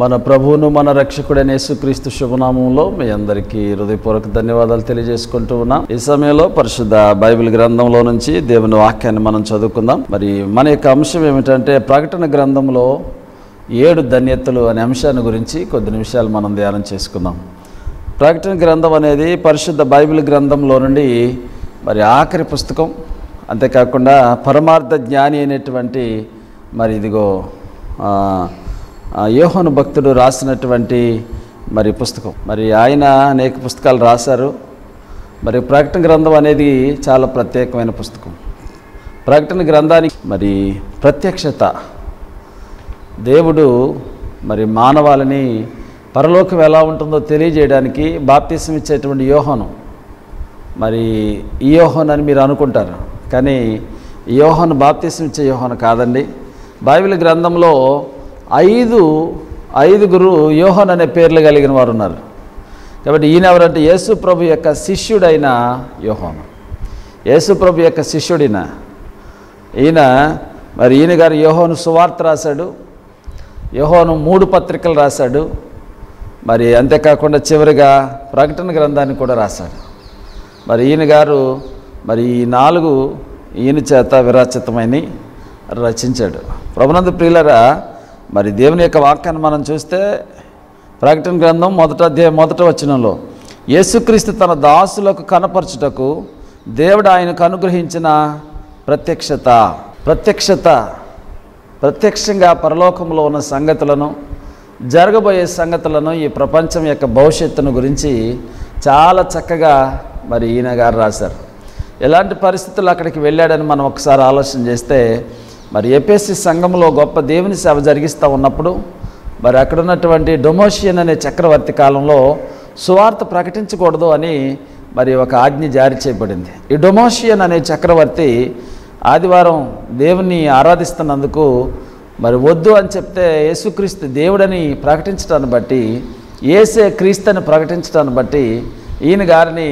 మన ప్రభువును మన రక్షకుడైన యేసుక్రీస్తు శుభనామంలో మీ అందరికీ హృదయపూర్వక ధన్యవాదాలు తెలియజేసుకుంటూ ఉన్నాం. ఈ సమయంలో పరిశుద్ధ బైబిల్ గ్రంథంలో నుంచి దేవుని వాక్యాన్ని మనం చదువుకుందాం. మరి మన యొక్క అంశం ఏమిటంటే ప్రకటన గ్రంథంలో ఏడు ధన్యతలు అనే అంశాన్ని గురించి కొద్ది నిమిషాలు మనం ధ్యానం చేసుకుందాం. ప్రకటన గ్రంథం అనేది పరిశుద్ధ బైబిల్ గ్రంథంలో నుండి మరి ఆఖరి పుస్తకం. అంతేకాకుండా పరమార్థ జ్ఞాని అనేటువంటి మరి ఇదిగో యోహోను భక్తుడు రాసినటువంటి మరి పుస్తకం. మరి ఆయన అనేక పుస్తకాలు రాశారు. మరి ప్రకటన గ్రంథం అనేది చాలా ప్రత్యేకమైన పుస్తకం. ప్రకటన గ్రంథానికి మరి ప్రత్యక్షత. దేవుడు మరి మానవాళిని పరలోకం ఎలా ఉంటుందో తెలియజేయడానికి బాప్తీసం ఇచ్చేటువంటి యోహనం. మరి ఈ యోహన్ అని మీరు అనుకుంటారు. కానీ ఈ యోహన్ బాప్తీసం ఇచ్చే యోహన్ కాదండి. బైబిల్ గ్రంథంలో ఐదు ఐదుగురు యోహన్ అనే పేర్లు కలిగిన వారు ఉన్నారు కాబట్టి ఈయన ఎవరంటే యేసు ప్రభు యొక్క శిష్యుడైన యోహోను. యేసు ప్రభు యొక్క శిష్యుడిన. ఈయన మరి ఈయన గారు యోహోను సువార్త రాశాడు. యోహోను మూడు పత్రికలు రాశాడు. మరి అంతేకాకుండా చివరిగా ప్రకటన గ్రంథాన్ని కూడా రాశాడు. మరి ఈయన గారు మరి ఈ నాలుగు ఈయన చేత విరాచితమైన రచించాడు. ప్రభునంద ప్రియులరా మరి దేవుని యొక్క వాక్యాన్ని మనం చూస్తే ప్రకటన గ్రంథం మొదట అధ్యాయం మొదట వచనంలో యేసుక్రీస్తు తన దాసులకు కనపరచుటకు దేవుడు ఆయనకు అనుగ్రహించిన ప్రత్యక్షత ప్రత్యక్షత ప్రత్యక్షంగా పరలోకంలో ఉన్న సంగతులను జరగబోయే సంగతులను ఈ ప్రపంచం యొక్క భవిష్యత్తును గురించి చాలా చక్కగా మరి ఈయన గారు రాశారు. ఎలాంటి పరిస్థితులు అక్కడికి వెళ్ళాడని మనం ఒకసారి ఆలోచన చేస్తే మరి ఏపీఎస్సి సంఘంలో గొప్ప దేవుని సేవ జరిగిస్తూ ఉన్నప్పుడు మరి అక్కడ ఉన్నటువంటి డొమోషియన్ అనే చక్రవర్తి కాలంలో సువార్త ప్రకటించకూడదు అని మరి ఒక ఆజ్ఞ జారీ చేయబడింది. ఈ డొమోషియన్ అనే చక్రవర్తి ఆదివారం దేవుని ఆరాధిస్తున్నందుకు మరి వద్దు అని చెప్తే యేసుక్రీస్తు దేవుడని ప్రకటించడాన్ని బట్టి ఏసే క్రీస్తుని ప్రకటించడాన్ని బట్టి ఈయన గారిని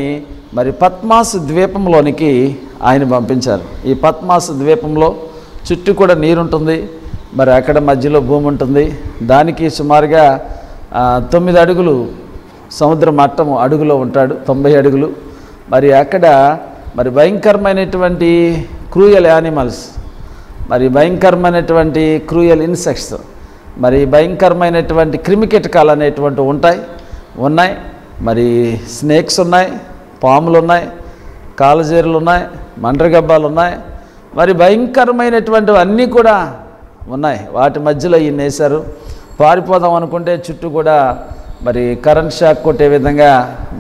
మరి పద్మాసు ద్వీపంలోనికి ఆయన పంపించారు. ఈ పద్మాసు ద్వీపంలో చుట్టూ కూడా నీరుంటుంది. మరి అక్కడ మధ్యలో భూమి ఉంటుంది. దానికి సుమారుగా తొమ్మిది అడుగులు సముద్ర మట్టము అడుగులో ఉంటాడు. తొంభై అడుగులు. మరి అక్కడ మరి భయంకరమైనటువంటి క్రూయల్ యానిమల్స్ మరి భయంకరమైనటువంటి క్రూయల్ ఇన్సెక్ట్స్ మరి భయంకరమైనటువంటి క్రిమికీటకాలు అనేటువంటివి ఉంటాయి ఉన్నాయి. మరి స్నేక్స్ ఉన్నాయి పాములు ఉన్నాయి కాలజేరులు ఉన్నాయి మండ్రగబ్బాలు ఉన్నాయి. మరి భయంకరమైనటువంటివన్నీ కూడా ఉన్నాయి. వాటి మధ్యలో ఈయన వేశారు పారిపోదాం అనుకుంటే చుట్టూ కూడా మరి కరెంట్ షాక్ కొట్టే విధంగా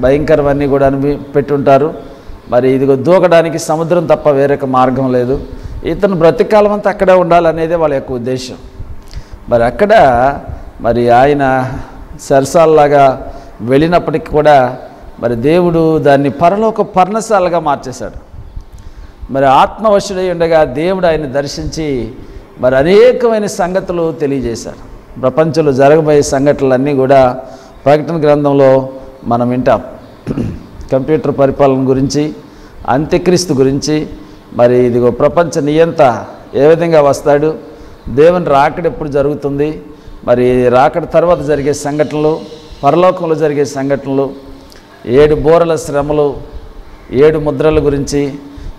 భయంకరమన్నీ కూడా అనిపి పెట్టుంటారు. మరి ఇదిగో దూకడానికి సముద్రం తప్ప వేరొక మార్గం లేదు. ఇతను బ్రతికాలం అంతా అక్కడే ఉండాలనేదే వాళ్ళ యొక్క ఉద్దేశం. మరి అక్కడ మరి ఆయన సరసాలలాగా వెళ్ళినప్పటికీ కూడా మరి దేవుడు దాన్ని పరలోక పర్ణశాలగా మార్చేశాడు. మరి ఆత్మవశుడై ఉండగా దేవుడు ఆయన దర్శించి మరి అనేకమైన సంగతులు తెలియజేశారు. ప్రపంచంలో జరగబోయే సంఘటనలన్నీ కూడా ప్రకటన గ్రంథంలో మనం వింటాం. కంప్యూటర్ పరిపాలన గురించి అంత్యక్రీస్తు గురించి మరి ఇదిగో ప్రపంచ నియంత ఏ విధంగా వస్తాడు దేవుని రాకడ ఎప్పుడు జరుగుతుంది మరి రాకడ తర్వాత జరిగే సంఘటనలు పరలోకంలో జరిగే సంఘటనలు ఏడు బోరల శ్రమలు ఏడు ముద్రల గురించి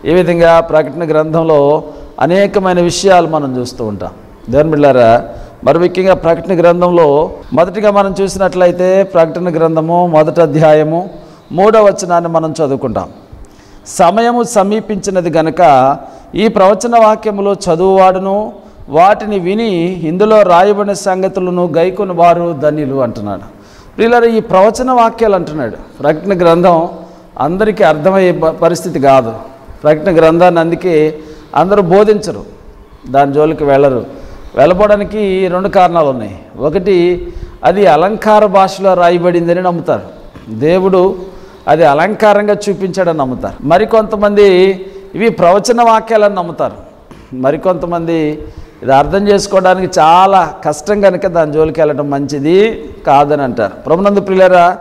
ఈ విధంగా ప్రకటన గ్రంథంలో అనేకమైన విషయాలు మనం చూస్తూ ఉంటాం. దేవుని బిళ్ళారా మరి ముఖ్యంగా ప్రకటన గ్రంథంలో మొదటిగా మనం చూసినట్లయితే ప్రకటన గ్రంథము మొదటి అధ్యాయము మూడవ వచనాన్ని మనం చదువుకుంటాం. సమయము సమీపించినది గనక ఈ ప్రవచన వాక్యములో చదువువాడును వాటిని విని ఇందులో రాయబడిన సంగతులను గైకొని వారు ధన్యులు అంటున్నాడు. ప్రియులారా ఈ ప్రవచన వాక్యాలు అంటున్నాడు. ప్రకటన గ్రంథం అందరికీ అర్థమయ్యే పరిస్థితి కాదు. ప్రకటన గ్రంథాన్ని అందుకే అందరూ బోధించరు. దాని జోలికి వెళ్ళరు. వెళ్ళపోవడానికి రెండు కారణాలు ఉన్నాయి. ఒకటి అది అలంకార భాషలో రాయబడిందని నమ్ముతారు. దేవుడు అది అలంకారంగా చూపించాడని నమ్ముతారు. మరికొంతమంది ఇవి ప్రవచన వాక్యాలని నమ్ముతారు. మరికొంతమంది ఇది అర్థం చేసుకోవడానికి చాలా కష్టం కనుక దాని జోలికి వెళ్ళడం మంచిది కాదని అంటారు. ప్రభునందు ప్రియులరా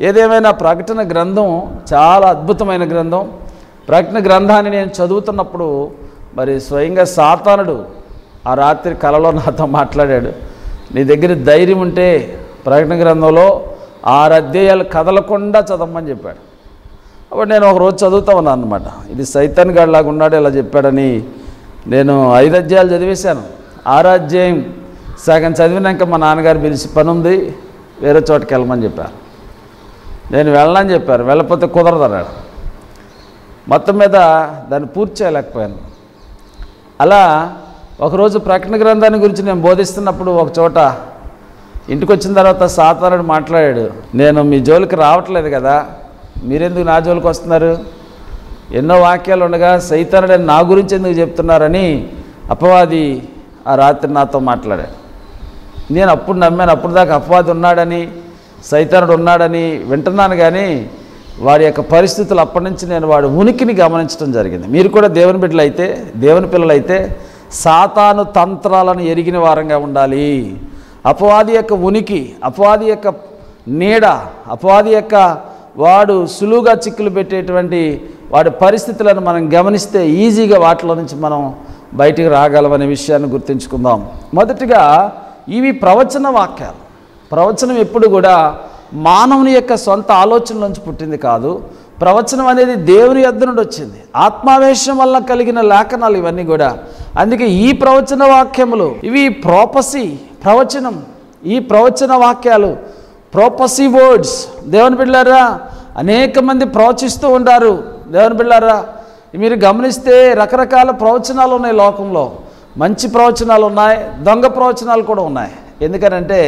ఏదేమైనా ప్రకటన గ్రంథం చాలా అద్భుతమైన గ్రంథం. ప్రకటన గ్రంథాన్ని నేను చదువుతున్నప్పుడు మరి స్వయంగా సాతానుడు ఆ రాత్రి కలలో నాతో మాట్లాడాడు. నీ దగ్గర ధైర్యం ఉంటే ప్రకటన గ్రంథంలో ఆరు అధ్యాయాలు కదలకుండా చదవమని చెప్పాడు. అప్పుడు నేను ఒక రోజు చదువుతా ఉన్నాను అనమాట ఇది సైతాన్ లాగా ఉన్నాడు ఇలా చెప్పాడని నేను ఐదు అధ్యాయాలు చదివేశాను. ఆరో అధ్యాయం సగం చదివినాక మా నాన్నగారు పిలిచి పని ఉంది వేరే చోటకి వెళ్ళమని చెప్పారు. నేను వెళ్ళనని చెప్పారు. వెళ్ళకపోతే కుదరదన్నాడు మొత్తం మీద దాన్ని పూర్తి చేయలేకపోయాను. అలా ఒకరోజు ప్రకటన గ్రంథాన్ని గురించి నేను బోధిస్తున్నప్పుడు ఒక చోట ఇంటికి వచ్చిన తర్వాత సాతారుడు మాట్లాడాడు నేను మీ జోలికి రావట్లేదు కదా మీరెందుకు నా జోలికి వస్తున్నారు? ఎన్నో వాక్యాలు ఉండగా సైతానుడని అని నా గురించి ఎందుకు చెప్తున్నారని అపవాది ఆ రాత్రి నాతో మాట్లాడాడు. నేను అప్పుడు నమ్మాను అప్పుడు దాకా అపవాది ఉన్నాడని సైతానుడు ఉన్నాడని వింటున్నాను కానీ వారి యొక్క పరిస్థితులు అప్పటి నుంచి నేను వాడి ఉనికిని గమనించడం జరిగింది. మీరు కూడా దేవుని బిడ్డలు అయితే దేవుని పిల్లలైతే సాతాను తంత్రాలను ఎరిగిన వారంగా ఉండాలి. అపవాది యొక్క ఉనికి అపవాది యొక్క నీడ అపవాది యొక్క వాడు సులువుగా చిక్కులు పెట్టేటువంటి వాడి పరిస్థితులను మనం గమనిస్తే ఈజీగా వాటిలో నుంచి మనం బయటికి రాగలమనే విషయాన్ని గుర్తుంచుకుందాం. మొదటిగా ఇవి ప్రవచన వాక్యాలు. ప్రవచనం ఎప్పుడు కూడా మానవుని యొక్క సొంత ఆలోచనలోంచి పుట్టింది కాదు ప్రవచనం అనేది దేవుని యొద్ద నుండి వచ్చింది. ఆత్మావేశం వల్ల కలిగిన లేఖనాలు ఇవన్నీ కూడా. అందుకే ఈ ప్రవచన వాక్యములు ఇవి ప్రోపసి ప్రవచనం ఈ ప్రవచన వాక్యాలు ప్రోపసి వర్డ్స్ దేవుని బిళ్ళారా అనేక మంది ప్రవచిస్తూ ఉంటారు దేవుని బిళ్ళారా మీరు గమనిస్తే రకరకాల ప్రవచనాలు ఉన్నాయి లోకంలో. మంచి ప్రవచనాలు ఉన్నాయి దొంగ ప్రవచనాలు కూడా ఉన్నాయి. ఎందుకనంటే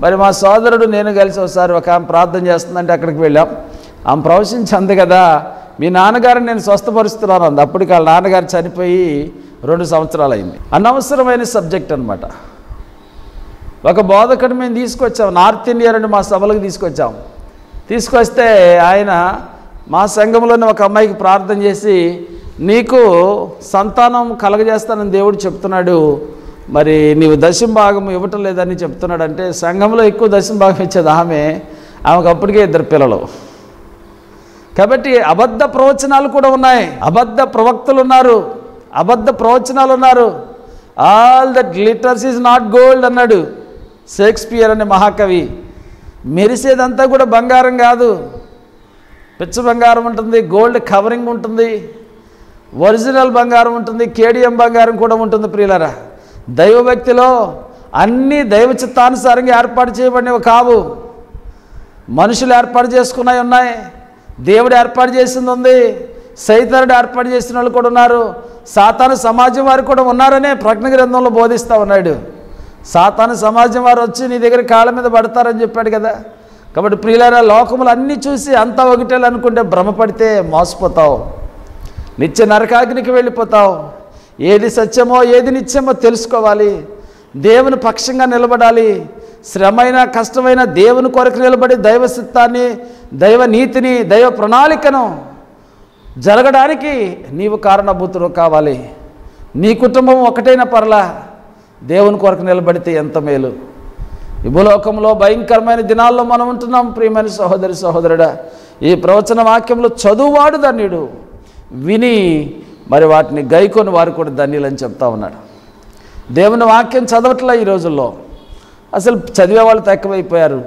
మరి మా సోదరుడు నేను కలిసి ఒకసారి ఒక ఆమె ప్రార్థన చేస్తుందంటే అక్కడికి వెళ్ళాం. ఆమె ప్రవచించింది కదా. మీ నాన్నగారిని నేను స్వస్థపరుస్తున్నాను అంది. అప్పటికి వాళ్ళ నాన్నగారు చనిపోయి రెండు సంవత్సరాలు అయింది అనవసరమైన సబ్జెక్ట్ అనమాట ఒక బోధకుడు మేము తీసుకొచ్చాం. నార్త్ ఇండియా నుండి మా సభలకు తీసుకొచ్చాం. తీసుకొస్తే ఆయన మా సంఘంలోని ఒక అమ్మాయికి ప్రార్థన చేసి నీకు సంతానం కలగజేస్తానని దేవుడు చెప్తున్నాడు. మరి నీవు దశం భాగం ఇవ్వటం లేదని చెప్తున్నాడు అంటే సంఘంలో ఎక్కువ దశం భాగం ఇచ్చేది ఆమె. ఆమెకు అప్పటికే ఇద్దరు పిల్లలు. కాబట్టి అబద్ధ ప్రవచనాలు కూడా ఉన్నాయి. అబద్ధ ప్రవక్తలు ఉన్నారు. అబద్ధ ప్రవచనాలు ఉన్నారు. All that glitters is not gold అన్నాడు షేక్స్పియర్ అనే మహాకవి. మెరిసేదంతా కూడా బంగారం కాదు. పిచ్చ బంగారం ఉంటుంది గోల్డ్ కవరింగ్ ఉంటుంది ఒరిజినల్ బంగారం ఉంటుంది కేడిఎం బంగారం కూడా ఉంటుంది ప్రియులరా. దైవభక్తిలో అన్నీ దైవ చిత్తానుసారంగా ఏర్పాటు చేయబడినవి కావు. మనుషులు ఏర్పాటు చేసుకున్నవి ఉన్నాయి. దేవుడు ఏర్పాటు చేసింది ఉంది. సైతనుడు ఏర్పాటు చేసిన వాళ్ళు కూడా ఉన్నారు. సాతాను సమాజం వారు కూడా ఉన్నారనే ప్రజ్ఞ గ్రంథంలో బోధిస్తూ ఉన్నాడు. సాతాను సమాజం వారు వచ్చి నీ దగ్గర కాళ్ళ మీద పడతారని చెప్పాడు కదా. కాబట్టి ప్రియులారా లోకములు అన్నీ చూసి అంతా ఒకటేలు అనుకుంటే భ్రమపడితే మోసపోతావు. నిత్య నరకాగ్నికి వెళ్ళిపోతావు. ఏది సత్యమో ఏది నిత్యమో తెలుసుకోవాలి. దేవుని పక్షంగా నిలబడాలి. శ్రమైన కష్టమైన దేవుని కొరకు నిలబడి దైవ సిత్తాన్ని దైవ నీతిని దైవ ప్రణాళికను జరగడానికి నీవు కారణభూతులు కావాలి. నీ కుటుంబం ఒకటైన పర్లా దేవుని కొరకు నిలబడితే ఎంత మేలు. భూలోకంలో భయంకరమైన దినాల్లో మనం ఉంటున్నాం ప్రియమైన సహోదరి సహోదరుడా. ఈ ప్రవచన వాక్యంలో చదువువాడు ధన్యుడు. విని మరి వాటిని గైకొని వారు కూడా ధన్యులని చెప్తా ఉన్నాడు. దేవుని వాక్యం చదవట్లే ఈ రోజుల్లో. అసలు చదివే వాళ్ళు తక్కువైపోయారు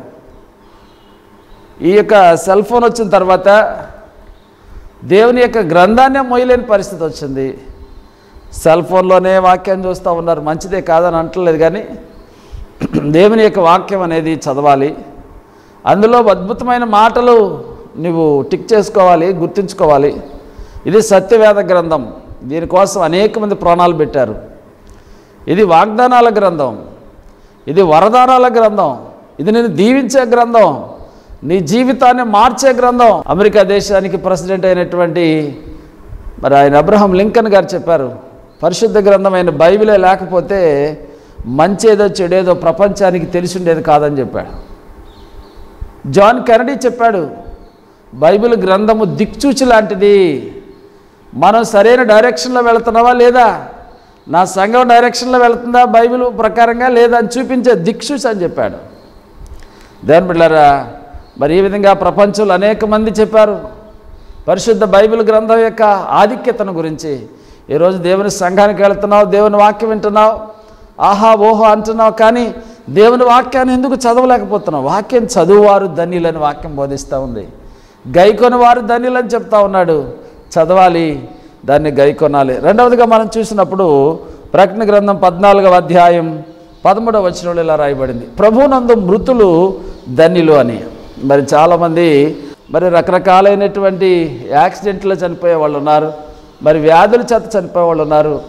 ఈ యొక్క సెల్ ఫోన్ వచ్చిన తర్వాత దేవుని యొక్క గ్రంథాన్నే మొయ్యలేని పరిస్థితి వచ్చింది. సెల్ ఫోన్లోనే వాక్యం చూస్తూ ఉన్నారు. మంచిదే కాదని అంటలేదు కానీ దేవుని యొక్క వాక్యం అనేది చదవాలి. అందులో అద్భుతమైన మాటలు నువ్వు టిక్ చేసుకోవాలి గుర్తుంచుకోవాలి. ఇది సత్యవేద గ్రంథం. దీనికోసం అనేక మంది ప్రాణాలు పెట్టారు. ఇది వాగ్దానాల గ్రంథం. ఇది వరదానాల గ్రంథం. ఇది నేను దీవించే గ్రంథం. నీ జీవితాన్ని మార్చే గ్రంథం. అమెరికా దేశానికి ప్రెసిడెంట్ అయినటువంటి మరి ఆయన అబ్రహం లింకన్ గారు చెప్పారు పరిశుద్ధ గ్రంథమైన బైబిలే లేకపోతే మంచేదో చెడేదో ప్రపంచానికి తెలిసి ఉండేది కాదని చెప్పాడు. జాన్ కెనడీ చెప్పాడు బైబిల్ గ్రంథము దిక్చూచి లాంటిది. మనం సరైన డైరెక్షన్లో వెళుతున్నావా లేదా? నా సంఘం డైరెక్షన్లో వెళుతుందా? బైబిల్ ప్రకారంగా లేదా అని చూపించే దిక్షుస్ అని చెప్పాడు. దేవుని బిళ్ళారా మరి ఈ విధంగా ప్రపంచంలో అనేక మంది చెప్పారు. పరిశుద్ధ బైబిల్ గ్రంథం యొక్క ఆధిక్యతను గురించి. ఈరోజు దేవుని సంఘానికి వెళుతున్నావు దేవుని వాక్యం వింటున్నావు ఆహా ఓహో అంటున్నావు కానీ దేవుని వాక్యాన్ని ఎందుకు చదవలేకపోతున్నావు? వాక్యం చదువువారు ధన్యులని వాక్యం బోధిస్తూ ఉంది. గైకొని వారు ధన్యులని చెప్తా ఉన్నాడు. చదవాలి దాన్ని గైకొనాలి. రెండవదిగా మనం చూసినప్పుడు ప్రకటన గ్రంథం పద్నాలుగవ అధ్యాయం పదమూడవ వచనంలో ఇలా రాయబడింది. ప్రభునందు మృతులు ధన్యులు అని. మరి చాలామంది మరి రకరకాలైనటువంటి యాక్సిడెంట్లో చనిపోయే వాళ్ళు ఉన్నారు మరి వ్యాధుల చేత చనిపోయే వాళ్ళు ఉన్నారు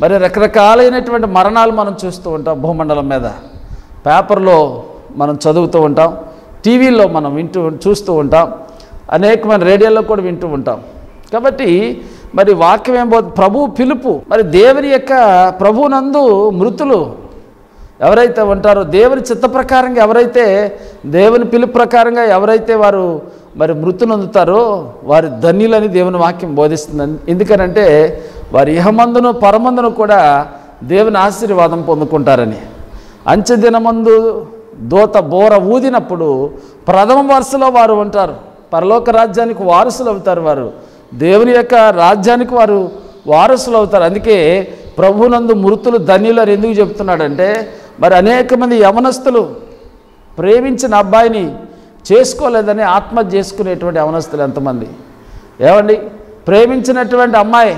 మరి రకరకాలైనటువంటి మరణాలు మనం చూస్తూ ఉంటాం భూమండలం మీద. పేపర్లో మనం చదువుతూ ఉంటాం టీవీల్లో మనం వింటూ చూస్తూ ఉంటాం అనేకమైన రేడియోలో కూడా వింటూ ఉంటాం. కాబట్టి మరి వాక్యం ఏం పోతుంది? ప్రభు పిలుపు. మరి దేవుని యొక్క ప్రభునందు మృతులు ఎవరైతే ఉంటారో దేవుని చిత్త ప్రకారంగా ఎవరైతే దేవుని పిలుపు ప్రకారంగా ఎవరైతే వారు మరి మృతునందుతారో వారి ధన్యులని దేవుని వాక్యం బోధిస్తుందని. ఎందుకనంటే వారి ఇహమందును పరమందును కూడా దేవుని ఆశీర్వాదం పొందుకుంటారని. అంచెదినమందు దినమందు బోర ఊదినప్పుడు ప్రథమ వరుసలో వారు ఉంటారు. పరలోక రాజ్యానికి వారసులు అవుతారు వారు. దేవుని యొక్క రాజ్యానికి వారు వారసులు అవుతారు. అందుకే ప్రభునందు మృతులు ధన్యులు అని ఎందుకు చెప్తున్నాడంటే మరి అనేక మంది యవనస్తులు ప్రేమించిన అబ్బాయిని చేసుకోలేదని ఆత్మహత్య చేసుకునేటువంటి యవనస్తులు ఎంతమంది? ఏమండి? ప్రేమించినటువంటి అమ్మాయి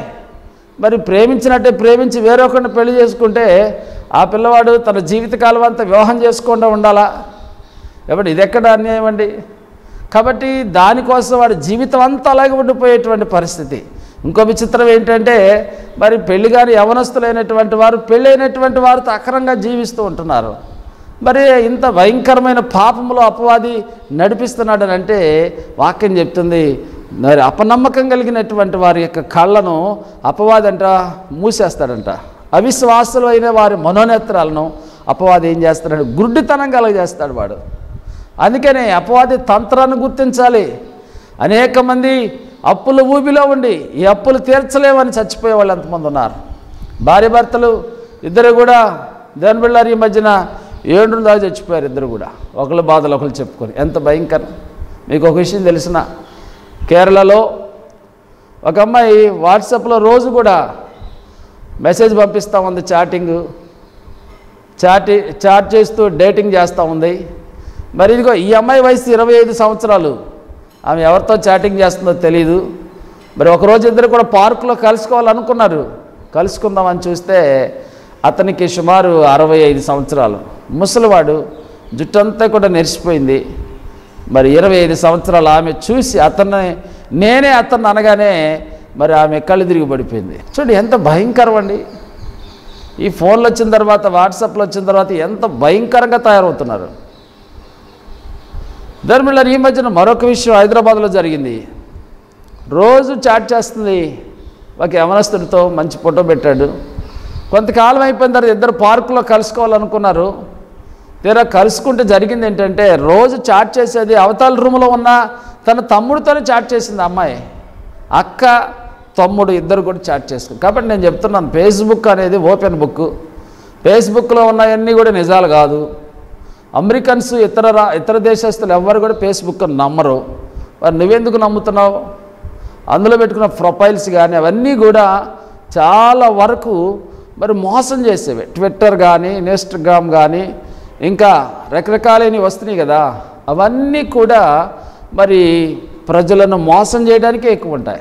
మరి ప్రేమించినట్టే ప్రేమించి వేరొకరిని పెళ్ళి చేసుకుంటే ఆ పిల్లవాడు తన జీవితకాలం అంతా వివాహం చేసుకుండా ఉండాలా? ఏమండి ఇది ఎక్కడ అన్యాయం అండి? కాబట్టి దానికోసం వాడి జీవితం అంతా అలాగే ఉండిపోయేటువంటి పరిస్థితి. ఇంకో విచిత్రం ఏంటంటే మరి పెళ్ళి కాని యవనస్తులైనటువంటి వారు పెళ్ళైనటువంటి వారితో అక్రంగా జీవిస్తూ ఉంటున్నారు. మరి ఇంత భయంకరమైన పాపంలో అపవాది నడిపిస్తున్నాడని అంటే వాక్యం చెప్తుంది మరి అపనమ్మకం కలిగినటువంటి వారి యొక్క కళ్ళను అపవాది అంట మూసేస్తాడంట. అవిశ్వాసులు అయిన వారి మనోనేత్రాలను అపవాది ఏం చేస్తాడంటే గుడ్డితనం కలగజేస్తాడు వాడు. అందుకనే అపవాది తంత్రాన్ని గుర్తించాలి. అనేక మంది అప్పుల ఊబిలో ఉండి ఈ అప్పులు తీర్చలేమని చచ్చిపోయే వాళ్ళు ఎంతమంది ఉన్నారు? భార్య భర్తలు ఇద్దరు కూడా దేని బిళ్ళారు ఈ మధ్యన ఏడు దాకా చచ్చిపోయారు ఇద్దరు కూడా. ఒకళ్ళు బాధలు ఒకళ్ళు చెప్పుకొని. ఎంత భయంకరం. మీకు ఒక విషయం తెలిసిన కేరళలో ఒక అమ్మాయి వాట్సాప్లో రోజు కూడా మెసేజ్ పంపిస్తూ ఉంది చాటింగ్. చాటి చాట్ చేస్తూ డేటింగ్ చేస్తూ ఉంది. మరి ఇదిగో ఈ అమ్మాయి వయసు ఇరవై ఐదు సంవత్సరాలు. ఆమె ఎవరితో చాటింగ్ చేస్తుందో తెలియదు మరి ఒకరోజు ఇద్దరు కూడా పార్కులో కలుసుకోవాలనుకున్నారు. కలుసుకుందామని చూస్తే అతనికి సుమారు అరవై ఐదు సంవత్సరాలు. ముసలివాడు జుట్టంతా కూడా నెరిసిపోయింది. మరి ఇరవై ఐదు సంవత్సరాలు ఆమె చూసి అతన్ని నేనే అతన్ని అనగానే మరి ఆమె కళ్ళు తిరిగి పడిపోయింది చూడండి ఎంత భయంకరం అండి. ఈ ఫోన్లు వచ్చిన తర్వాత వాట్సాప్లు వచ్చిన తర్వాత ఎంత భయంకరంగా తయారవుతున్నారు. ధర్మిళ్ళర్ ఈ మధ్యన మరొక విషయం హైదరాబాద్లో జరిగింది. రోజు చాట్ చేస్తుంది. ఒక యవనస్తుడితో మంచి ఫోటో పెట్టాడు. కొంతకాలం అయిపోయిన తర్వాత ఇద్దరు పార్కులో కలుసుకోవాలనుకున్నారు. తీరా కలుసుకుంటే జరిగింది ఏంటంటే రోజు చాట్ చేసేది అవతాల రూమ్లో ఉన్న తన తమ్ముడితోనే చాట్ చేసింది అమ్మాయి. అక్క తమ్ముడు ఇద్దరు కూడా చాట్ చేసుకుని కాబట్టి నేను చెప్తున్నాను ఫేస్బుక్ అనేది ఓపెన్ బుక్. ఫేస్బుక్లో ఉన్నవన్నీ కూడా నిజాలు కాదు. అమెరికన్స్ ఇతర రా ఇతర దేశస్తులు ఎవ్వరు కూడా ఫేస్బుక్ నమ్మరు. మరి నువ్వెందుకు నమ్ముతున్నావు? అందులో పెట్టుకున్న ప్రొఫైల్స్ కానీ అవన్నీ కూడా చాలా వరకు మరి మోసం చేసేవి. ట్విట్టర్ కానీ ఇన్స్టాగ్రామ్ కానీ ఇంకా రకరకాలైనవి వస్తున్నాయి కదా. అవన్నీ కూడా మరి ప్రజలను మోసం చేయడానికే ఎక్కువ ఉంటాయి.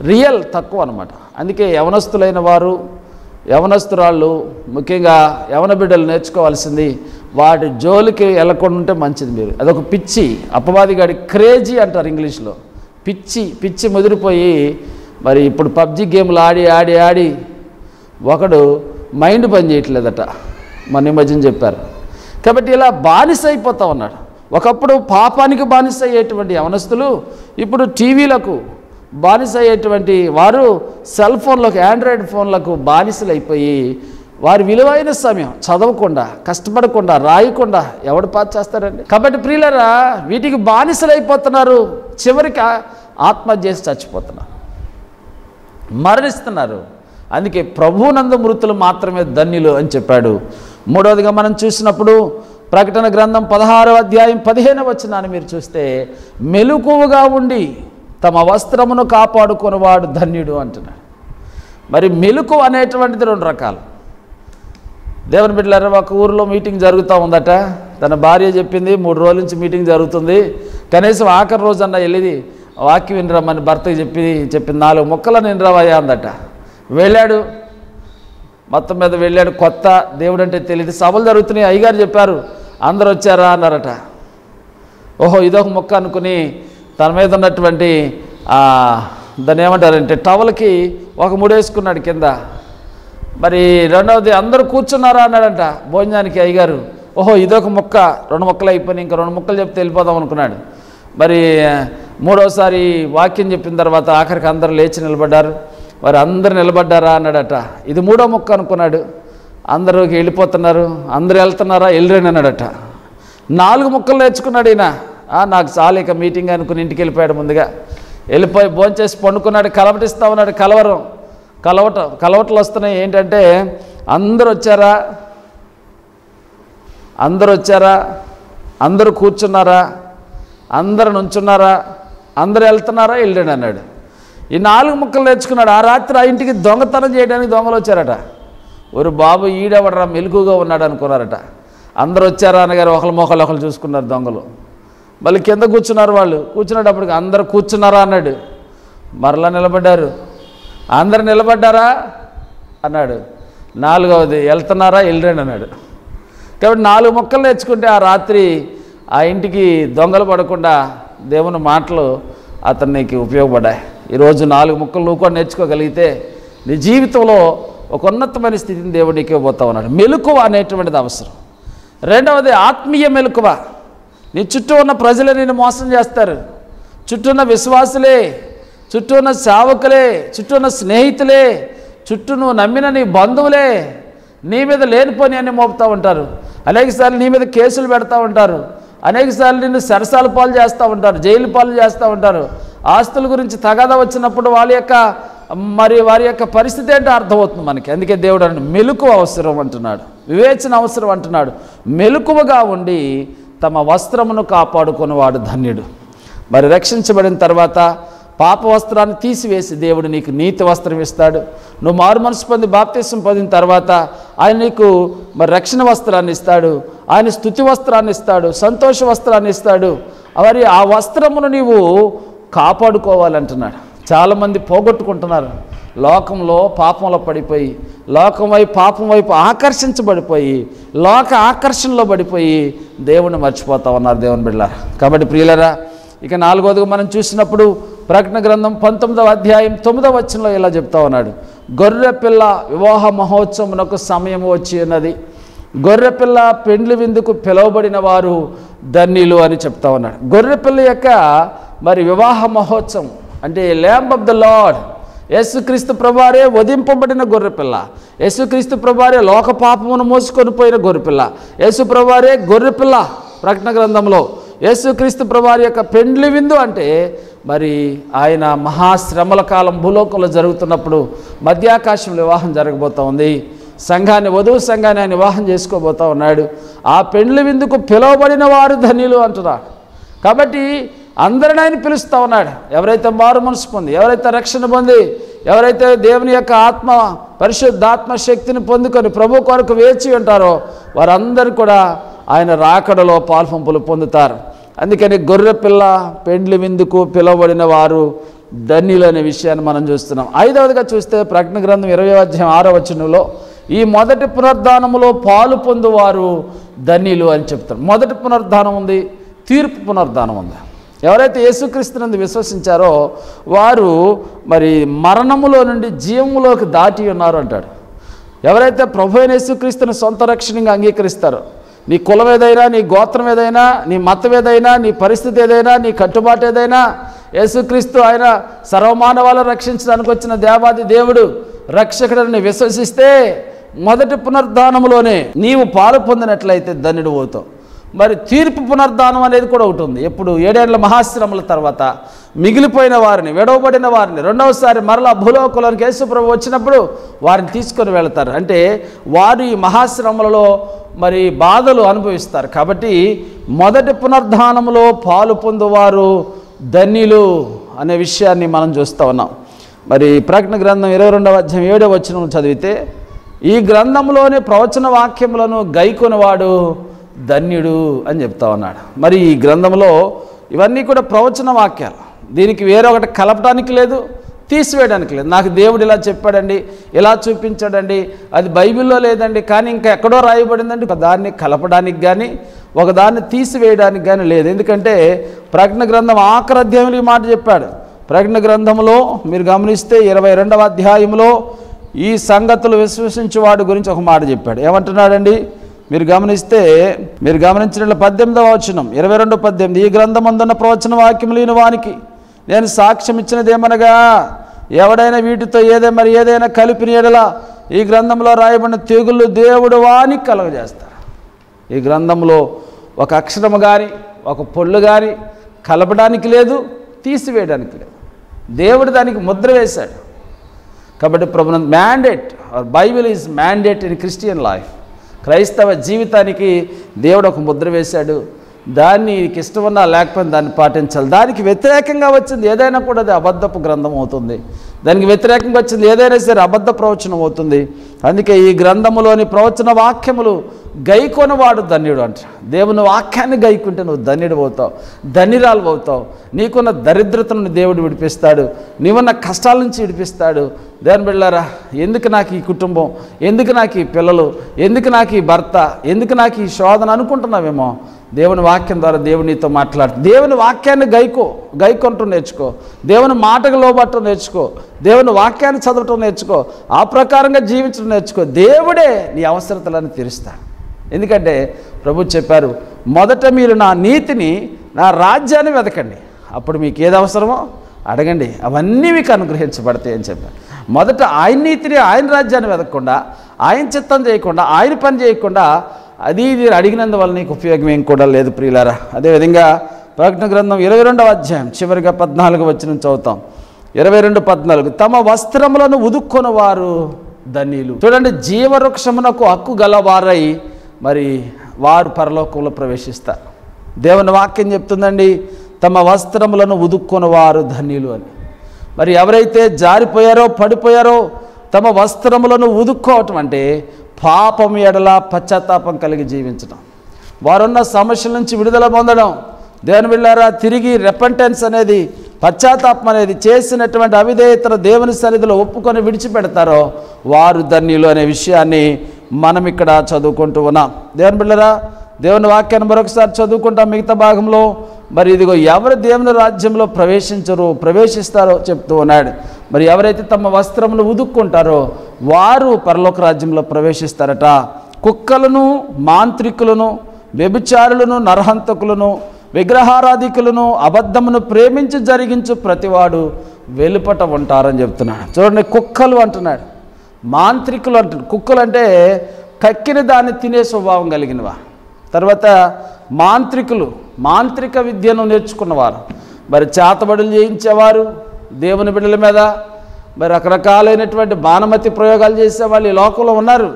రియల్ తక్కువ అనమాట అందుకే యవనస్తులైన వారు యవనస్తురాళ్ళు ముఖ్యంగా యవన బిడ్డలు నేర్చుకోవాల్సింది వాటి జోలికి వెళ్ళకుండా ఉంటే మంచిది మీరు. అదొక పిచ్చి అపవాదిగాడి క్రేజీ అంటారు ఇంగ్లీష్లో. పిచ్చి పిచ్చి ముదిరిపోయి మరి ఇప్పుడు పబ్జి గేమ్లు ఆడి ఆడి ఆడి ఒకడు మైండ్ పని చేయట్లేదట. మన ఈ మధ్యన చెప్పారు. కాబట్టి ఇలా బానిస అయిపోతా ఉన్నాడు. ఒకప్పుడు పాపానికి బానిస అయ్యేటువంటి యవనస్తులు ఇప్పుడు టీవీలకు బానిస అయ్యేటువంటి వారు సెల్ ఫోన్లకు ఆండ్రాయిడ్ ఫోన్లకు బానిసలు అయిపోయి వారి విలువైన సమయం చదవకుండా కష్టపడకుండా రాయకుండా ఎవడు పాస్ చేస్తారండి? కాబట్టి ప్రియులరా వీటికి బానిసలు అయిపోతున్నారు చివరికి ఆత్మహత్య చేసి చచ్చిపోతున్నారు. మరణిస్తున్నారు. అందుకే ప్రభునందు మృతులు మాత్రమే ధన్యులు అని చెప్పాడు. మూడవదిగా మనం చూసినప్పుడు ప్రకటన గ్రంథం పదహారవ అధ్యాయం పదిహేను వచ్చినాన్ని మీరు చూస్తే మెలుకువగా ఉండి తమ వస్త్రమును కాపాడుకునేవాడు ధన్యుడు అంటున్నాడు. మరి మెలకు అనేటువంటిది రెండు రకాలు. దేవుని బిడ్డలారా ఒక ఊరిలో మీటింగ్ జరుగుతూ ఉందట. తన భార్య చెప్పింది మూడు రోజుల నుంచి మీటింగ్ జరుగుతుంది. కనీసం ఆఖరి రోజన్న వెళ్ళింది వాక్యం వినరమ్మని భర్తకి చెప్పి చెప్పింది నాలుగు మొక్కలు వినరావయ్యా అందట. వెళ్ళాడు. మొత్తం మీద వెళ్ళాడు. కొత్త దేవుడు అంటే తెలియదు. సభలు జరుగుతున్నాయి. అయ్యగారు చెప్పారు అందరు వచ్చారా అన్నారట. ఓహో ఇదొక ముక్క అనుకుని తన మీద ఉన్నటువంటి దాన్ని ఏమంటారంటే టవల్కి ఒక ముడేసుకున్నాడు కింద. మరి రెండవది అందరూ కూర్చున్నారా అన్నాడంట భోజనానికి అయ్యగారు. ఓహో ఇదొక ముక్క రెండు ముక్కలు అయిపోయినాయి ఇంకా రెండు ముక్కలు చెప్తే వెళ్ళిపోదాం అనుకున్నాడు. మరి మూడోసారి వాక్యం చెప్పిన తర్వాత ఆఖరికి అందరూ లేచి నిలబడ్డారు. మరి అందరు నిలబడ్డారా అన్నాడట. ఇది మూడో ముక్క అనుకున్నాడు. అందరూ వెళ్ళిపోతున్నారు. అందరూ వెళ్తున్నారా? వెళ్ళరేని అన్నాడట. నాలుగు ముక్కలు నేర్చుకున్నాడు ఈయన. నాకు చాలు ఇక మీటింగ్ అనుకుని ఇంటికి వెళ్ళిపోయాడు ముందుగా. వెళ్ళిపోయి భోంచేసి పండుకున్నాడు కలవటిస్తా ఉన్నాడు కలవరం. కలవటం కలవటలు వస్తున్నాయి. ఏంటంటే అందరూ వచ్చారా? అందరూ వచ్చారా? అందరూ కూర్చున్నారా? అందరు నుంచున్నారా? అందరు వెళ్తున్నారా? వెళ్ళాడు అన్నాడు. ఈ నాలుగు ముక్కలు నేర్చుకున్నాడు. ఆ రాత్రి ఆ ఇంటికి దొంగతనం చేయడానికి దొంగలు వచ్చారట. ఒరు బాబు ఈడెవడరా? మెలుగుగా ఉన్నాడు అనుకున్నారట. అందరు వచ్చారా? అనగారు ఒకళ్ళ మొక్కలు ఒకళ్ళు చూసుకున్నారు దొంగలు. మళ్ళీ కింద కూర్చున్నారు వాళ్ళు. కూర్చునేటప్పటికి అందరు కూర్చున్నారా అన్నాడు. మరలా నిలబడ్డారు. అందరు నిలబడ్డారా? అన్నాడు. నాలుగవది వెళ్తున్నారా? వెళ్ళండి అన్నాడు. కాబట్టి నాలుగు మొక్కలు నేర్చుకుంటే ఆ రాత్రి ఆ ఇంటికి దొంగలు పడకుండా దేవుని మాటలు అతనికి ఉపయోగపడ్డాయి. ఈరోజు నాలుగు ముక్కలు నువ్వు కూడా నేర్చుకోగలిగితే నీ జీవితంలో ఒక ఉన్నతమైన స్థితిని దేవుడికి పోతా ఉన్నాడు. మెలకువ అనేటువంటిది అవసరం. రెండవది ఆత్మీయ మెలకువ. నీ చుట్టూ ఉన్న ప్రజలు నిన్ను మోసం చేస్తారు. చుట్టూ ఉన్న విశ్వాసులే చుట్టూ ఉన్న సేవకులే చుట్టూ ఉన్న స్నేహితులే చుట్టూ నువ్వు నమ్మిన నీ బంధువులే నీ మీద లేనిపోని అని మోపుతూ ఉంటారు. అనేకసార్లు నీ మీద కేసులు పెడతా ఉంటారు. అనేకసార్లు నిన్ను సరసాల పాలు చేస్తూ ఉంటారు జైలు పాలు చేస్తూ ఉంటారు. ఆస్తుల గురించి తగాదా వచ్చినప్పుడు వాళ్ళ యొక్క మరి వారి యొక్క పరిస్థితి ఏంటో అర్థమవుతుంది మనకి. అందుకే దేవుడు అంటే మెలకు అవసరం అంటున్నాడు. వివేచన అవసరం అంటున్నాడు. మెలకువగా ఉండి తమ వస్త్రమును కాపాడుకున్నవాడు ధన్యుడు. మరి రక్షించబడిన తర్వాత పాప వస్త్రాన్ని తీసివేసి దేవుడు నీకు నీతి వస్త్రం ఇస్తాడు. నువ్వు మారు మనసు పొంది బాప్తీసం పొందిన తర్వాత ఆయన నీకు మరి రక్షణ వస్త్రాన్ని ఇస్తాడు. ఆయన స్థుతి వస్త్రాన్ని ఇస్తాడు. సంతోష వస్త్రాన్ని ఇస్తాడు. మరి ఆ వస్త్రమును నీవు కాపాడుకోవాలంటున్నాడు. చాలామంది పోగొట్టుకుంటున్నారు. లోకంలో పాపంలో పడిపోయి లోకం వైపు పాపం వైపు ఆకర్షించబడిపోయి లోక ఆకర్షణలో పడిపోయి దేవుని మర్చిపోతా ఉన్నారు దేవుని బిడ్డ కాబట్టి ప్రియులరా ఇక నాలుగోదిగా మనం చూసినప్పుడు ప్రకటన గ్రంథం పంతొమ్మిదవ అధ్యాయం తొమ్మిదవ వచనంలో ఇలా చెప్తా ఉన్నాడు. గొర్రె పిల్ల వివాహ మహోత్సవంకు సమయం వచ్చి ఉన్నది. గొర్రె పిల్ల పెండ్లి విందుకు పిలువబడిన వారు ధన్యులు అని చెప్తా ఉన్నాడు. గొర్రె పిల్ల యొక్క మరి వివాహ మహోత్సవం అంటే ల్యాంబ్ ఆఫ్ ద లార్డ్ యేసుక్రీస్తు ప్రభువారే వధింపబడిన గొర్రెపిల్ల. యేసుక్రీస్తు ప్రభువారే లోక పాపమును మోసుకొని పోయిన గొర్రెపిల్ల. యేసు ప్రభువారే గొర్రెపిల్ల ప్రకటన గ్రంథంలో. యేసుక్రీస్తు ప్రభువారి యొక్క పెండ్లి విందు అంటే మరి ఆయన మహాశ్రమల కాలం భూలోకంలో జరుగుతున్నప్పుడు మధ్యాకాశంలో వివాహం జరగబోతూ ఉంది. సంఘాన్ని వధువు సంఘాన్ని ఆయన వివాహం చేసుకోబోతా ఉన్నాడు. ఆ పెండ్లి విందుకు పిలువబడిన వారు ధనిలు అంటున్నాడు. కాబట్టి అందరిని ఆయన పిలుస్తూ ఉన్నాడు. ఎవరైతే మారు మనసు పొంది ఎవరైతే రక్షణ పొంది ఎవరైతే దేవుని యొక్క ఆత్మ పరిశుద్ధాత్మ శక్తిని పొందుకొని ప్రభు కొరకు వేచి ఉంటారో వారందరూ కూడా ఆయన రాకడలో పాల్పంపులు పొందుతారు. అందుకని గొర్రె పిల్ల పెండ్లి విందుకు పిలువబడిన వారు ధన్యులు అనే విషయాన్ని మనం చూస్తున్నాం. ఐదవదిగా చూస్తే ప్రకటన గ్రంథం ఇరవై అధ్యాయం ఆరో వచనంలో ఈ మొదటి పునరుద్ధానములో పాలు పొందువారు ధన్యులు అని చెప్తారు. మొదటి పునరుద్ధానం ఉంది తీర్పు పునరుద్ధానం ఉంది. ఎవరైతే యేసుక్రీస్తునందు విశ్వసించారో వారు మరి మరణములో నుండి జీవములోకి దాటి ఉన్నారు అంటాడు. ఎవరైతే ప్రభు అయిన యేసుక్రీస్తుని సొంత రక్షణగా అంగీకరిస్తారో నీ కులం ఏదైనా నీ గోత్రం ఏదైనా నీ మతం ఏదైనా నీ పరిస్థితి ఏదైనా నీ కట్టుబాటు ఏదైనా యేసుక్రీస్తు ఆయన సర్వమానవాళ్ళ రక్షించడానికి వచ్చిన దేవాది దేవుడు రక్షకుడిని విశ్వసిస్తే మొదటి పునరుద్ధానంలోనే నీవు పాలు పొందినట్లయితే ధన్యుడు అవుతావు. మరి తీర్పు పునర్ధానం అనేది కూడా ఒకటి ఉంది. ఎప్పుడు ఏడేళ్ళ మహాశ్రమల తర్వాత మిగిలిపోయిన వారిని విడవబడిన వారిని రెండవసారి మరలా భూలోకంలోనికి యేసుప్రభు వచ్చినప్పుడు వారిని తీసుకొని వెళతారు. అంటే వారు ఈ మహాశ్రమలలో మరి బాధలు అనుభవిస్తారు. కాబట్టి మొదటి పునర్ధానంలో పాలు పొందువారు ధన్యులు అనే విషయాన్ని మనం చూస్తూ ఉన్నాం. మరి ప్రకటన గ్రంథం ఇరవై రెండవ అధ్యాయం ఏడవ వచ్చిన చదివితే ఈ గ్రంథంలోని ప్రవచన వాక్యములను గైకొనివాడు ధన్యుడు అని చెప్తా ఉన్నాడు. మరి ఈ గ్రంథంలో ఇవన్నీ కూడా ప్రవచన వాక్యాలు. దీనికి వేరొకటి కలపడానికి లేదు తీసివేయడానికి లేదు. నాకు దేవుడు ఇలా చెప్పాడండి ఇలా చూపించాడండి అది బైబిల్లో లేదండి కానీ ఇంకా ఎక్కడో రాయబడిందండి. ఒక దాన్ని కలపడానికి కానీ ఒకదాన్ని తీసివేయడానికి కానీ లేదు. ఎందుకంటే ప్రకటన గ్రంథం ఆఖరి అధ్యాయంలో ఈ మాట చెప్పాడు. ప్రకటన గ్రంథంలో మీరు గమనిస్తే ఇరవై రెండవ అధ్యాయంలో ఈ సంగతులు విశ్వసించేవాడు గురించి ఒక మాట చెప్పాడు. ఏమంటున్నాడండి? మీరు గమనిస్తే మీరు గమనించిన పద్దెనిమిదవ వచనం ఇరవై రెండు పద్దెనిమిది. ఈ గ్రంథం అందున్న ప్రవచన వాక్యం లేని వానికి నేను సాక్ష్యం ఇచ్చినది ఏమనగా ఎవడైనా వీటితో ఏదే మరి ఏదైనా కలిపిన ఎడలా ఈ గ్రంథంలో రాయబడిన తెగుళ్ళు దేవుడు వాని కలగజేస్తారు. ఈ గ్రంథంలో ఒక అక్షరము కానీ ఒక పొల్లు కానీ కలపడానికి లేదు తీసివేయడానికి లేదు. దేవుడు దానికి ముద్ర వేశాడు. కాబట్టి ప్రభుత్వ mandate or Bible is mandate in Christian life. క్రైస్తవ జీవితానికి దేవుడు ఒక ముద్ర వేశాడు. దాన్ని ఇష్టం ఉన్నా లేకపోయినా దాన్ని పాటించాలి. దానికి వ్యతిరేకంగా వచ్చింది ఏదైనా కూడా అది అబద్ధపు గ్రంథం అవుతుంది. దానికి వ్యతిరేకంగా వచ్చింది ఏదైనా సరే అబద్ధ ప్రవచనం అవుతుంది. అందుకే ఈ గ్రంథములోని ప్రవచన వాక్యములు గైకొనవాడు ధన్యుడు అంట. దేవుని వాక్యాన్ని గైకుంటే నువ్వు ధన్యుడు అవుతావు ధన్యురాలు అవుతావు. నీకున్న దరిద్రతను దేవుడు విడిపిస్తాడు. నీవున్న కష్టాల నుంచి విడిపిస్తాడు. దేవుని బిళ్ళారా ఎందుకు నాకు ఈ కుటుంబం? ఎందుకు నాకు ఈ పిల్లలు? ఎందుకు నాకు ఈ భర్త? ఎందుకు నాకు ఈ శోధన అనుకుంటున్నావేమో? దేవుని వాక్యం ద్వారా దేవునితో మాట్లాడు. దేవుని వాక్యాన్ని గైకో గైకొనటం నేర్చుకో. దేవుని మాటకు లోబట్టం నేర్చుకో. దేవుని వాక్యాన్ని చదవటం నేర్చుకో. ఆ ప్రకారంగా జీవించడం నేర్చుకో. దేవుడే నీ అవసరతలను తీరుస్తాడు ఎందుకంటే ప్రభు చెప్పారు మొదట మీరు నా నీతిని నా రాజ్యాన్ని వెతకండి. అప్పుడు మీకు ఏది అవసరమో అడగండి. అవన్నీ మీకు అనుగ్రహించబడతాయి అని చెప్పారు. మొదట ఆయన నీతిని ఆయన రాజ్యాన్ని వెతకకుండా ఆయన చిత్తం చేయకుండా ఆయన పని చేయకుండా అది ఇది అడిగినందువల్ల నీకు ఉపయోగం ఏం కూడా లేదు ప్రియులారా. అదేవిధంగా ప్రకటన గ్రంథం ఇరవై రెండవ అధ్యాయం చివరిగా పద్నాలుగు వచ్చిన చదువుతాం. ఇరవై రెండు పద్నాలుగు తమ వస్త్రములను ఉదుక్కొని వారు ధన్యులు. చూడండి జీవవృక్షమునకు హక్కు గలవారై మరి వారు పరలోకంలో ప్రవేశిస్తారు. దేవుని వాక్యం చెప్తుందండి తమ వస్త్రములను ఉదుక్కొని వారు ధన్యులు అని. మరి ఎవరైతే జారిపోయారో పడిపోయారో తమ వస్త్రములను ఉదుక్కోవటం అంటే పాపం ఎడల పశ్చాత్తాపం కలిగి జీవించడం వారున్న సమస్యల నుంచి విడుదల పొందడం దేవుని వెళ్ళారా తిరిగి రెపెంటెన్స్ అనేది పశ్చాత్తాపం అనేది చేసినటువంటి అవిధేయతను దేవుని సన్నిధిలో ఒప్పుకొని విడిచిపెడతారో వారు ధన్యులు అనే విషయాన్ని మనం ఇక్కడ చదువుకుంటూ ఉన్నాం. దేవుని బిళ్ళరా దేవుని వాక్యాన్ని మరొకసారి చదువుకుంటాం మిగతా భాగంలో. మరి ఇదిగో ఎవరు దేవుని రాజ్యంలో ప్రవేశించరు ప్రవేశిస్తారో చెప్తూ ఉన్నాడు. మరి ఎవరైతే తమ వస్త్రమును ఉదుక్కుంటారో వారు పరలోక రాజ్యంలో ప్రవేశిస్తారట. కుక్కలను మాంత్రికులను వ్యభిచారులను నరహంతకులను విగ్రహారాధికులను అబద్ధమును ప్రేమించి జరిగించు ప్రతివాడు వెలుపట ఉంటారని చెప్తున్నాడు. చూడండి కుక్కలు అంటున్నాడు మాంత్రికులు అంటున్నాడు. కుక్కలు అంటే కక్కిన దాన్ని తినే స్వభావం కలిగినవా? తర్వాత మాంత్రికులు మాంత్రిక విద్యను నేర్చుకున్నవారు. మరి చేతబడులు చేయించేవారు దేవుని బిడ్డల మీద. మరి రకరకాలైనటువంటి బాణమతి ప్రయోగాలు చేసేవాళ్ళు ఈ లోకంలో ఉన్నారు.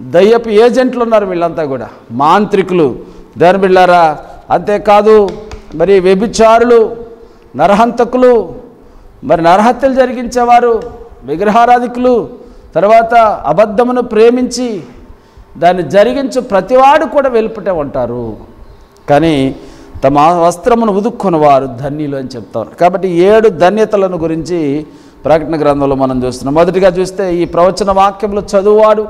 దయ్యపు ఏజెంట్లు ఉన్నారు వీళ్ళంతా కూడా. మాంత్రికులు. దాని బిళ్ళారా అంతేకాదు మరి వ్యభిచారులు నరహంతకులు మరి నరహత్యలు జరిగించేవారు విగ్రహారాధికులు తర్వాత అబద్ధమును ప్రేమించి దాన్ని జరిగించు ప్రతివాడు కూడా వెలుపుటే ఉంటారు. కానీ తమ వస్త్రమును ఉదుక్కున్న వారు ధన్యులు అని చెప్తారు. కాబట్టి ఏడు ధన్యతలను గురించి ప్రకటన గ్రంథంలో మనం చూస్తున్నాం. మొదటిగా చూస్తే ఈ ప్రవచన వాక్యంలో చదువువాడు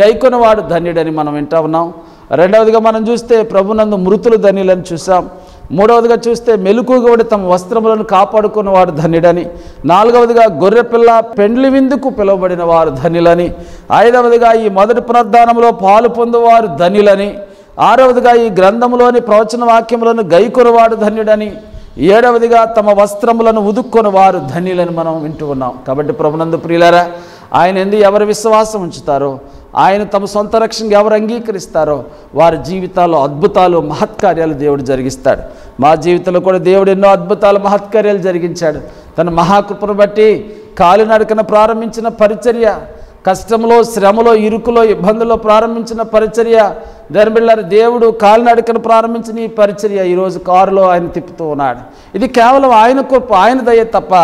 గైకొనవాడు ధన్యుడని మనం వింటా ఉన్నాం. రెండవదిగా మనం చూస్తే ప్రభునందు మృతులు ధన్యులని చూసాం. మూడవదిగా చూస్తే మెలుకుగా ఉండి తమ వస్త్రములను కాపాడుకున్నవాడు ధన్యుడని. నాలుగవదిగా గొర్రెపిల్ల పెండ్లి విందుకు పిలువబడిన వారు ధన్యులని. ఐదవదిగా ఈ మొదటి పునర్ధానంలో పాలు పొందువారు ధన్యులని. ఆరవదిగా ఈ గ్రంథములోని ప్రవచన వాక్యములను గైకొనవాడు ధన్యుడని. ఏడవదిగా తమ వస్త్రములను ఉదుక్కొని వారు ధన్యులని మనం వింటూ ఉన్నాం. కాబట్టి ప్రభునందు ప్రియులారా ఆయన ఎందు ఎవరు విశ్వాసం ఉంచుతారో ఆయన తమ సొంత రక్షణగా ఎవరు అంగీకరిస్తారో వారి జీవితాల్లో అద్భుతాలు మహత్కార్యాలు దేవుడు జరిగిస్తాడు. మా జీవితంలో కూడా దేవుడు ఎన్నో అద్భుతాలు మహత్కార్యాలు జరిగించాడు. తన మహాకృపను బట్టి కాలినడకన ప్రారంభించిన పరిచర్య కష్టంలో శ్రమలో ఇరుకులో ఇబ్బందుల్లో ప్రారంభించిన పరిచర్య ధర్మిళ్ళారు దేవుడు కాలినడకను ప్రారంభించిన ఈ పరిచర్య ఈరోజు కారులో ఆయన తిప్పుతూ ఉన్నాడు. ఇది కేవలం ఆయన కృప ఆయన దయ తప్ప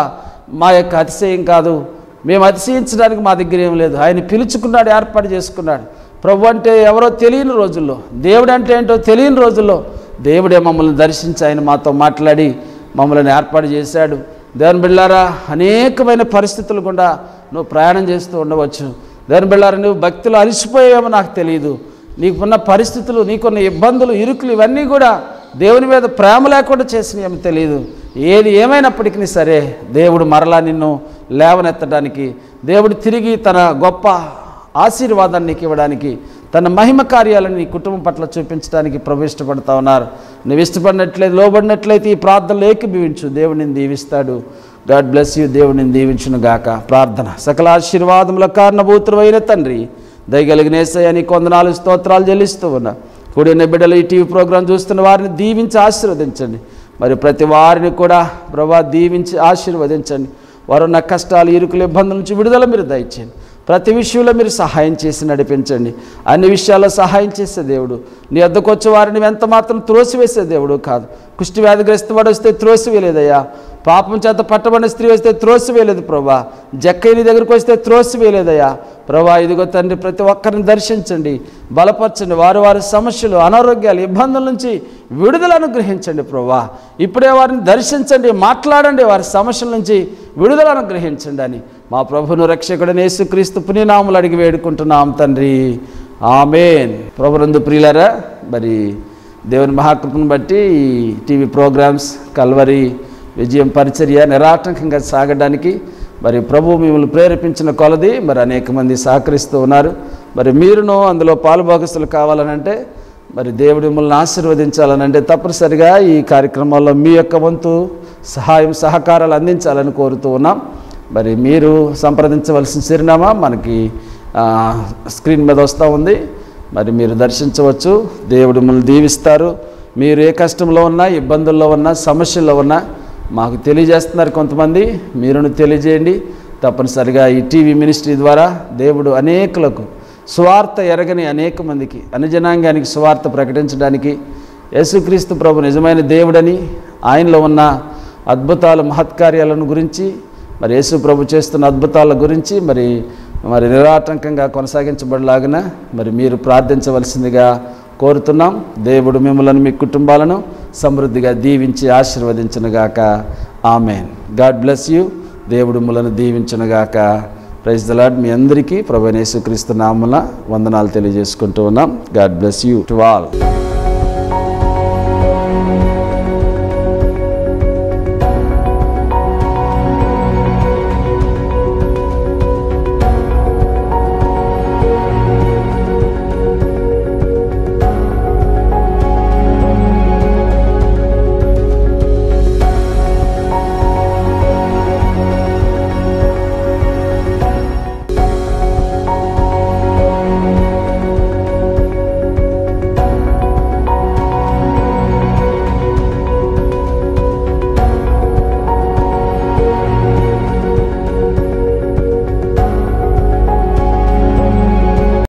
మా యొక్క అతిశయం కాదు. మేము అతిశయించడానికి మా దగ్గర ఏం లేదు. ఆయన పిలుచుకున్నాడు ఏర్పాటు చేసుకున్నాడు. ప్రభు అంటే ఎవరో తెలియని రోజుల్లో దేవుడు అంటే ఏంటో తెలియని రోజుల్లో దేవుడే మమ్మల్ని దర్శించి ఆయన మాతో మాట్లాడి మమ్మల్ని ఏర్పాటు చేశాడు. దేవుని బిళ్ళారా అనేకమైన పరిస్థితులు కూడా నువ్వు ప్రయాణం చేస్తూ ఉండవచ్చు. దేవుని బిళ్ళారా నువ్వు భక్తులు అలసిపోయావేమో నాకు తెలియదు నీకున్న పరిస్థితులు నీకున్న ఇబ్బందులు ఇరుకులు ఇవన్నీ కూడా దేవుని మీద ప్రేమ లేకుండా చేసినాయేమో తెలియదు ఏది ఏమైనప్పటికీ సరే దేవుడు మరలా నిన్ను లేవనెత్తడానికి. దేవుడు తిరిగి తన గొప్ప ఆశీర్వాదాన్ని నీకు ఇవ్వడానికి తన మహిమ కార్యాలను నీ కుటుంబం పట్ల చూపించడానికి ప్రభు ఇష్టపడతా ఉన్నారు. నువ్వు ఇష్టపడినట్లయితే లోబడినట్లయితే ఈ ప్రార్థనలు ఏకీభవించు. దేవుడిని దీవిస్తాడు. God bless you. దేవుడిని దీవించును గాక. ప్రార్థన. సకల ఆశీర్వాదముల కారణభూతులైన తండ్రి దయగలిగిన అని నీ కొందనాలు స్తోత్రాలు చెల్లిస్తూ ఉన్నా. కూడిన బిడ్డలు ఈ టీవీ ప్రోగ్రాం చూస్తున్న వారిని దీవించి ఆశీర్వదించండి. మరి ప్రతి వారిని కూడా ప్రభా దీవించి ఆశీర్వదించండి. వారున్న కష్టాలు ఇరుకులు ఇబ్బందుల నుంచి విడుదల మీరు దయచేయండి. ప్రతి విషయంలో మీరు సహాయం చేసి నడిపించండి. అన్ని విషయాల్లో సహాయం చేసే దేవుడు. నీ వద్దకు వారిని ఎంత మాత్రం త్రోసివేసే దేవుడు కాదు. కుష్టి వ్యాధిగ్రస్తవాడు వస్తే త్రోసివేయలేదయ్యా. పాపం చేత పట్టబడిన స్త్రీ వస్తే త్రోసివేయలేదు ప్రభా. జక్కయ్య దగ్గరికి వస్తే త్రోసివేయలేదయ్యా. ప్రభా ఇదిగో తండ్రి ప్రతి ఒక్కరిని దర్శించండి. బలపరచండి. వారి వారి సమస్యలు అనారోగ్యాలు ఇబ్బందుల నుంచి విడుదల అనుగ్రహించండి ప్రభా. ఇప్పుడే వారిని దర్శించండి మాట్లాడండి వారి సమస్యల నుంచి విడుదల అనుగ్రహించండి అని మా ప్రభును రక్షకుడని యేసుక్రీస్తు పుణ్యనాములు అడిగి వేడుకుంటున్నాం తండ్రి. ఆమెన్. ప్రభునందు ప్రియులరా మరి దేవుని మహాకృపను బట్టి ఈ టీవీ ప్రోగ్రామ్స్ కల్వరి విజయం పరిచర్య నిరాటంకంగా సాగడానికి మరి ప్రభు మిమ్మల్ని ప్రేరేపించిన కొలది మరి అనేక మంది సహకరిస్తూ ఉన్నారు. మరి మీరును అందులో పాలుభాగస్తులు కావాలనంటే మరి దేవుడు మిమ్మల్ని ఆశీర్వదించాలనంటే తప్పనిసరిగా ఈ కార్యక్రమాల్లో మీ యొక్క వంతు సహాయం సహకారాలు అందించాలని కోరుతూ ఉన్నాం. మరి మీరు సంప్రదించవలసిన చిరునామా మనకి స్క్రీన్ మీద వస్తూ ఉంది. మరి మీరు దర్శించవచ్చు. దేవుడు మిమ్మల్ని దీవిస్తారు. మీరు ఏ కష్టంలో ఉన్నా ఇబ్బందుల్లో ఉన్నా సమస్యల్లో ఉన్నా మాకు తెలియజేస్తున్నారు కొంతమంది. మీరును తెలియజేయండి. తప్పనిసరిగా ఈ టీవీ మినిస్ట్రీ ద్వారా దేవుడు అనేకులకు సువార్త ఎరగని అనేక మందికి అనుజనాంగానికి సువార్త ప్రకటించడానికి యేసుక్రీస్తు ప్రభు నిజమైన దేవుడని ఆయనలో ఉన్న అద్భుతాల మహత్కార్యాలను గురించి మరి యేసు ప్రభు చేస్తున్న అద్భుతాల గురించి మరి మరి నిరాటంకంగా కొనసాగించబడలాగిన మరి మీరు ప్రార్థించవలసిందిగా కోరుతున్నాం. దేవుడు మిమ్మల్ని మీ కుటుంబాలను సమృద్ధిగా దీవించి ఆశీర్వదించునుగాక. ఆమెన్. God bless you. దేవుడు మిమ్మల్ని దీవించునుగాక. ప్రైజ్ దలాడ్ మీ అందరికీ ప్రభు నేసుక్రీస్తు నామల వందనాలు తెలియజేసుకుంటూ ఉన్నాం. God bless you to all